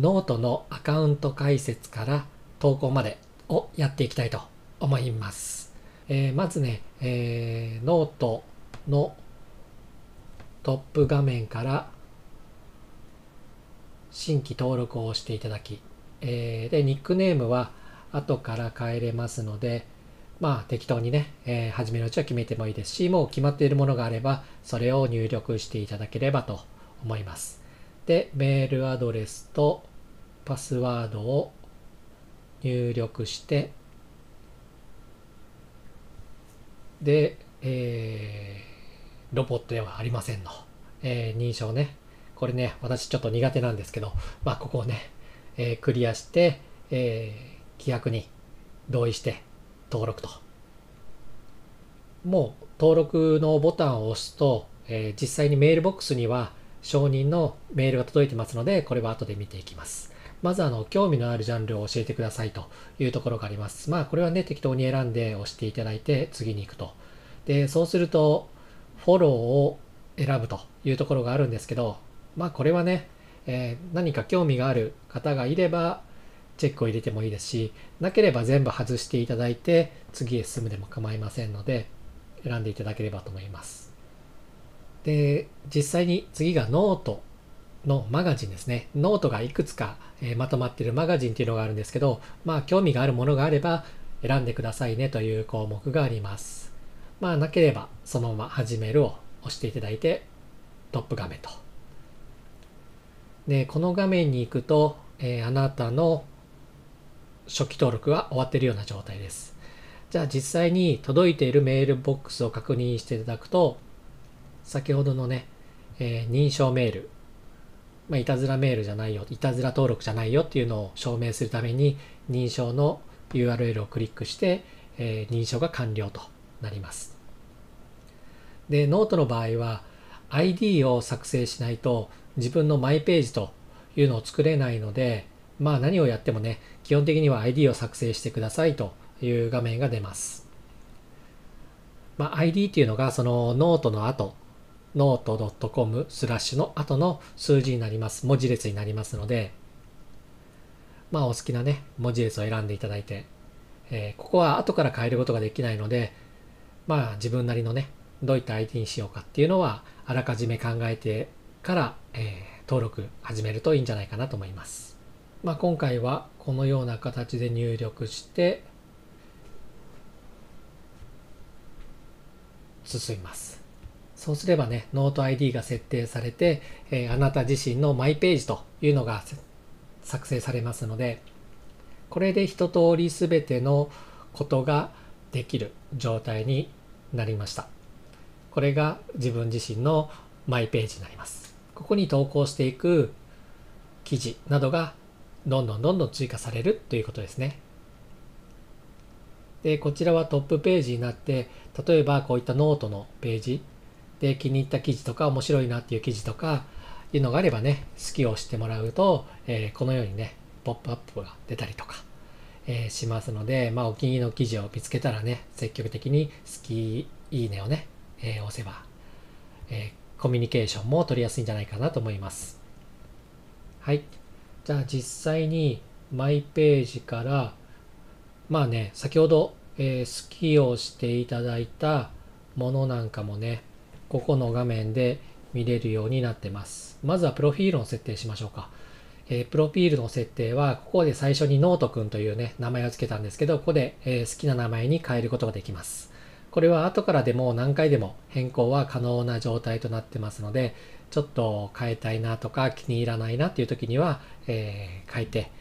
ノートのアカウント開設から投稿までをやっていきたいと思います。えー、まずね、えー、ノートのトップ画面から新規登録を押していただき、えー、で、ニックネームは後から変えれますので、まあ適当にね、えー、初めのうちは決めてもいいですし、もう決まっているものがあれば、それを入力していただければと思います。で、メールアドレスとパスワードを入力して、で、えー、ロボットではありませんの、えー、認証ね。これね、私ちょっと苦手なんですけど、まあ、ここをね、えー、クリアして、えー、規約に同意して登録と。もう登録のボタンを押すと、えー、実際にメールボックスには承認のメールが届いてますので、これは後で見ていきます。まずあの、興味のあるジャンルを教えてくださいというところがあります。まあ、これはね、適当に選んで押していただいて、次に行くと。で、そうすると、フォローを選ぶというところがあるんですけど、まあ、これはね、えー、何か興味がある方がいれば、チェックを入れてもいいですし、なければ全部外していただいて、次へ進むでも構いませんので、選んでいただければと思います。で、実際に次がノートのマガジンですね。ノートがいくつか、え、まとまっているマガジンっていうのがあるんですけど、まあ興味があるものがあれば選んでくださいねという項目があります。まあなければそのまま始めるを押していただいてトップ画面と。で、この画面に行くと、えー、あなたの初期登録は終わっているような状態です。じゃあ実際に届いているメールボックスを確認していただくと、先ほどのね、えー、認証メール、まあ、いたずらメールじゃないよ、いたずら登録じゃないよっていうのを証明するために認証の URL をクリックして、えー、認証が完了となります。で、ノートの場合は ID を作成しないと自分のマイページというのを作れないので、まあ何をやってもね、基本的には ID を作成してくださいという画面が出ます。まあ、ID っていうのがそのノートの後、ノート .com スラッシュの後の数字になります。文字列になりますので、まあお好きなね、文字列を選んでいただいて、えー、ここは後から変えることができないので、まあ自分なりのね、どういった ID にしようかっていうのは、あらかじめ考えてから、えー、登録始めるといいんじゃないかなと思います。まあ、今回はこのような形で入力して進みます。そうすればね、ノート ID が設定されて、えー、あなた自身のマイページというのが作成されますので、これで一通りすべてのことができる状態になりました。これが自分自身のマイページになります。ここに投稿していく記事などがどんどんどんどん追加されるということですね。で、こちらはトップページになって、例えばこういったノートのページで気に入った記事とか面白いなっていう記事とかいうのがあればね、好きをしてもらうと、えー、このようにね、ポップアップが出たりとか、えー、しますので、まあお気に入りの記事を見つけたらね、積極的に好き、いいねをね、えー、押せば、えコミュニケーションも取りやすいんじゃないかなと思います。はい。じゃあ実際にマイページからまあね先ほど、えー、好きをしていただいたものなんかもねここの画面で見れるようになってます。まずはプロフィールの設定しましょうか、えー、プロフィールの設定はここで最初にノートくんというね名前を付けたんですけどここで、えー、好きな名前に変えることができます。これは後からでも何回でも変更は可能な状態となってますのでちょっと変えたいなとか気に入らないなっていう時には、えー、変えて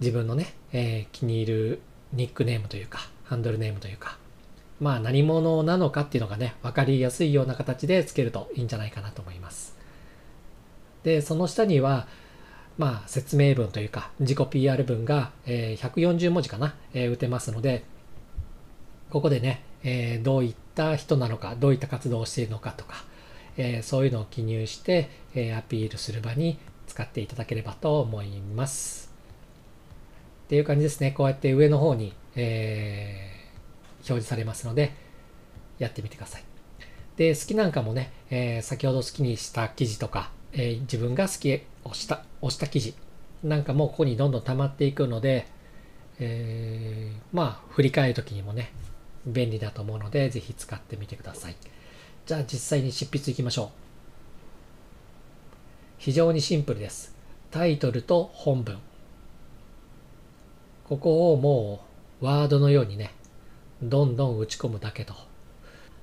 自分のね、え、気に入るニックネームというかハンドルネームというかまあ何者なのかっていうのがね分かりやすいような形でつけるといいんじゃないかなと思いますでその下にはまあ説明文というか自己 PR 文が、え、140文字かな、え、打てますのでここでね、え、どういった人なのかどういった活動をしているのかとかえ、そういうのを記入して、え、アピールする場に使っていただければと思います。っていう感じですね。こうやって上の方に、えー、示されますので、やってみてください。で、好きなんかもね、えー、先ほど好きにした記事とか、えー、自分が好き押した、押した記事なんかもここにどんどん溜まっていくので、えー、まあ振り返る時にもね便利だと思うのでぜひ使ってみてください。じゃあ実際に執筆いきましょう。非常にシンプルです。タイトルと本文。ここをもうワードのようにねどんどん打ち込むだけと。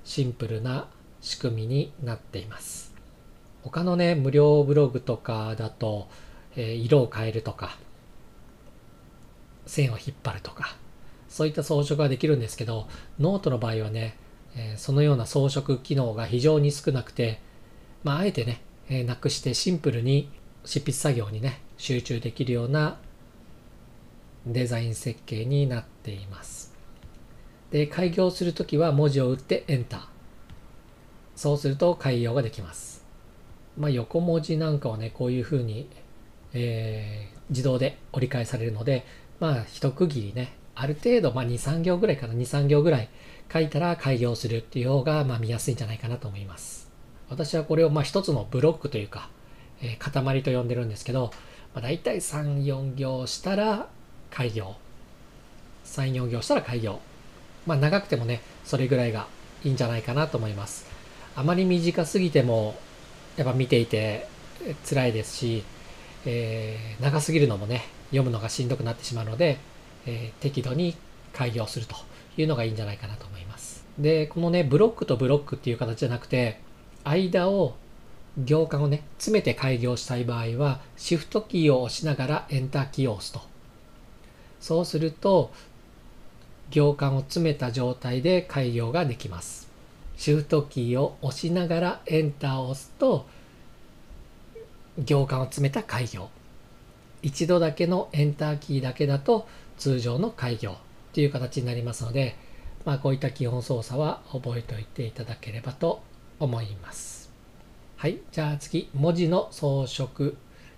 シンプルな仕組みになっています。他のね無料ブログとかだと、えー、色を変えるとか線を引っ張るとかそういった装飾ができるんですけどノートの場合はね、えー、そのような装飾機能が非常に少なくてまああえてね、えー、なくしてシンプルに執筆作業にね集中できるようなデザイン設計になっています。で開業するときは文字を打ってエンター。そうすると開業ができます。まあ横文字なんかはねこういうふうに、えー、自動で折り返されるのでまあ一区切りねある程度、まあ、23行ぐらいかな。23行ぐらい書いたら開業するっていう方が、まあ、見やすいんじゃないかなと思います。私はこれをまあ一つのブロックというか、えー、塊と呼んでるんですけど、まあ、大体34行したら開業。34行したら開業。まあ長くてもねそれぐらいがいいんじゃないかなと思います。あまり短すぎてもやっぱ見ていて辛いですし、えー、長すぎるのもね読むのがしんどくなってしまうので、えー、適度に開業するというのがいいんじゃないかなと思います。でこのねブロックとブロックっていう形じゃなくて間を行間をね詰めて開業したい場合はシフトキーを押しながらエンターキーを押すと。そうすると行間を詰めた状態で開業ができますシフトキーを押しながらエンターを押すと行間を詰めた開業一度だけのエンターキーだけだと通常の開業という形になりますので、まあ、こういった基本操作は覚えておいていただければと思います。はい。じゃあ次、文字の装飾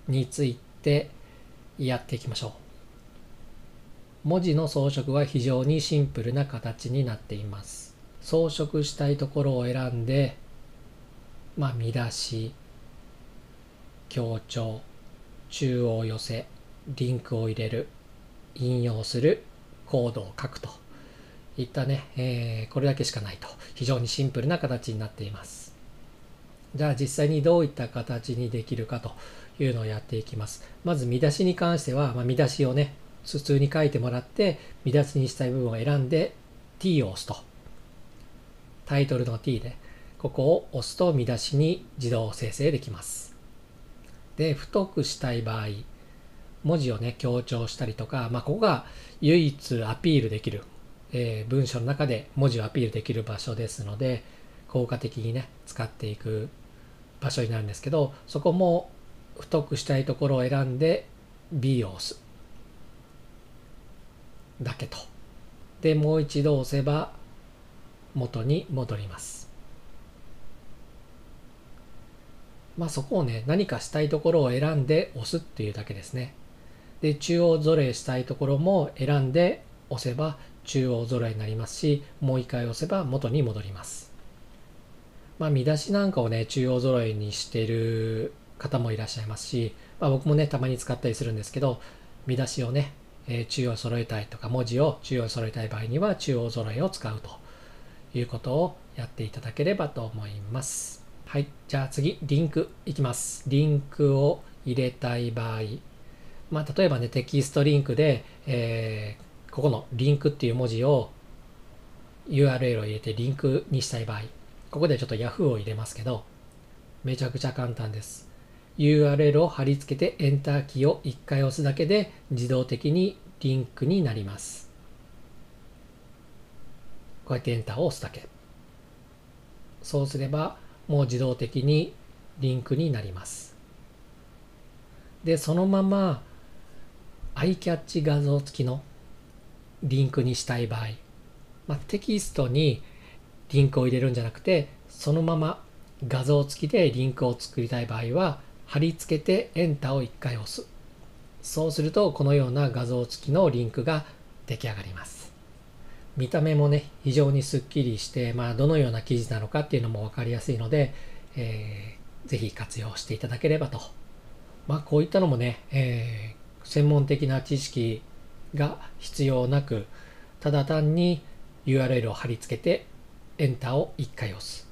についてやっていきましょう。文字の装飾は非常にシンプルな形になっています。装飾したいところを選んで、まあ、見出し、強調、中央寄せ、リンクを入れる、引用する、コードを書くといったね、えー、これだけしかないと非常にシンプルな形になっています。じゃあ実際にどういった形にできるかというのをやっていきます。まず見出しに関しては、まあ、見出しをね、普通に書いてもらって見出しにしたい部分を選んで T を押すと。タイトルの T でここを押すと見出しに自動生成できます。で太くしたい場合文字をね強調したりとか、まあ、ここが唯一アピールできる、えー、文章の中で文字をアピールできる場所ですので効果的にね使っていく場所になるんですけどそこも太くしたいところを選んで B を押す。だけと。で、もう一度押せば元に戻ります。まあそこをね、何かしたいところを選んで押すっていうだけですね。で、中央ぞれしたいところも選んで押せば中央ぞれになりますし、もう一回押せば元に戻ります。まあ見出しなんかをね、中央揃えにしてる方もいらっしゃいますし、まあ僕もね、たまに使ったりするんですけど、見出しをね、え中央揃えたいとか文字を中央揃えたい場合には中央揃えを使うということをやっていただければと思います。はい。じゃあ次、リンクいきます。リンクを入れたい場合。まあ、例えばね、テキストリンクで、えー、ここのリンクっていう文字を URL を入れてリンクにしたい場合。ここでちょっと Yahoo を入れますけど、めちゃくちゃ簡単です。URL を貼り付けてエンターキーを1回押すだけで自動的にリンクになります。こうやってエンターを押すだけ。そうすればもう自動的にリンクになります。で、そのままアイキャッチ画像付きのリンクにしたい場合、まあ、テキストにリンクを入れるんじゃなくて、そのまま画像付きでリンクを作りたい場合は、貼り付けてエンターを1回押す。そうするとこのような画像付きのリンクが出来上がります。見た目もね、非常にスッキリして、まあ、どのような記事なのかっていうのも分かりやすいので、えー、ぜひ活用していただければと。まあ、こういったのもね、えー、専門的な知識が必要なくただ単に URL を貼り付けてエンターを1回押す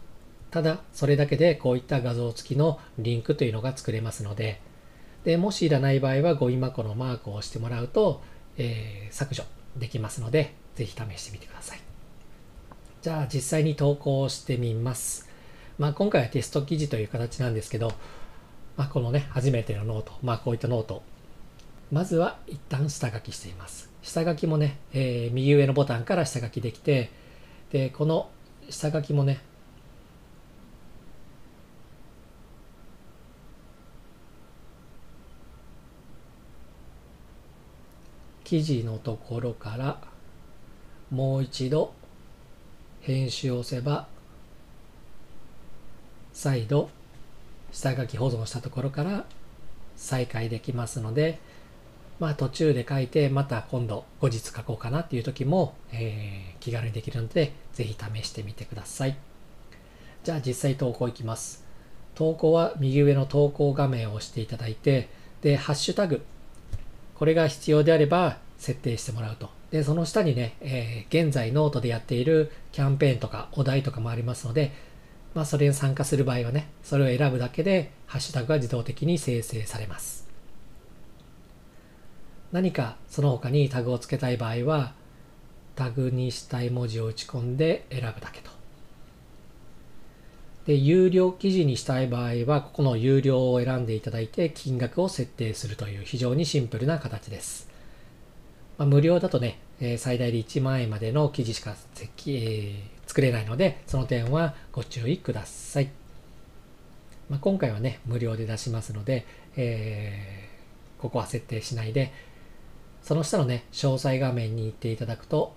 ただそれだけでこういった画像付きのリンクというのが作れますのででもしいらない場合はゴミ箱のマークを押してもらうと、えー、削除できますのでぜひ試してみてください。じゃあ実際に投稿してみます。まあ、今回はテスト記事という形なんですけど、まあ、このね初めての note、まあ、こういった note。まずは一旦下書きしています。下書きもね、えー、右上のボタンから下書きできてでこの下書きもね記事のところからもう一度編集を押せば再度下書き保存したところから再開できますのでまあ途中で書いてまた今度後日書こうかなっていう時も、えー、気軽にできるのでぜひ試してみてください。じゃあ実際投稿いきます。投稿は右上の投稿画面を押していただいてでハッシュタグこれが必要であれば設定してもらうと。で、その下にね、えー、現在ノートでやっているキャンペーンとかお題とかもありますので、まあ、それに参加する場合はね、それを選ぶだけで、ハッシュタグが自動的に生成されます。何かその他にタグをつけたい場合は、タグにしたい文字を打ち込んで選ぶだけと。で、有料記事にしたい場合は、ここの有料を選んでいただいて、金額を設定するという非常にシンプルな形です。まあ、無料だとね、え最大で1万円までの記事しか、えー、作れないので、その点はご注意ください。まあ、今回はね、無料で出しますので、えー、ここは設定しないで、その下のね、詳細画面に行っていただくと、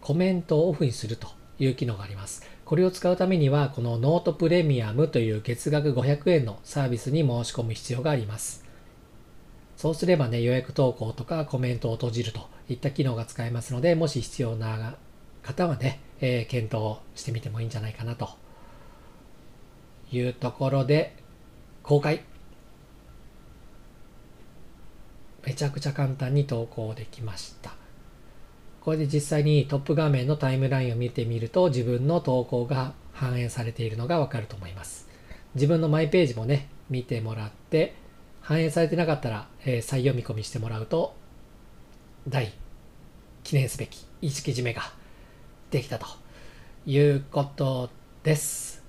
コメントをオフにするという機能があります。これを使うためには、このノートプレミアムという月額500円のサービスに申し込む必要があります。そうすればね、予約投稿とかコメントを閉じるといった機能が使えますので、もし必要な方はね、えー、検討してみてもいいんじゃないかなというところで、公開。めちゃくちゃ簡単に投稿できました。これで実際にトップ画面のタイムラインを見てみると自分の投稿が反映されているのがわかると思います。自分のマイページもね、見てもらって、反映されてなかったら、えー、再読み込みしてもらうと、大記念すべき1記事目ができたということです。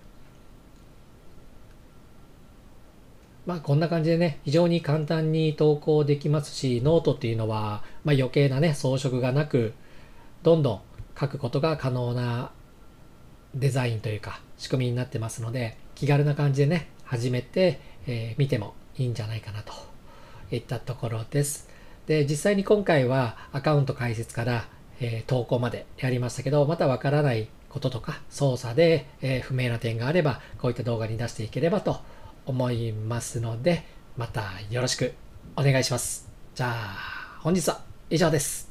まあこんな感じでね、非常に簡単に投稿できますし、ノートっていうのは、まあ、余計なね、装飾がなく、どんどん書くことが可能なデザインというか仕組みになってますので気軽な感じでね始めて、えー、見てもいいんじゃないかなといったところです。で実際に今回はアカウント開設から、えー、投稿までやりましたけどまたわからないこととか操作で、えー、不明な点があればこういった動画に出していければと思いますのでまたよろしくお願いします。じゃあ本日は以上です。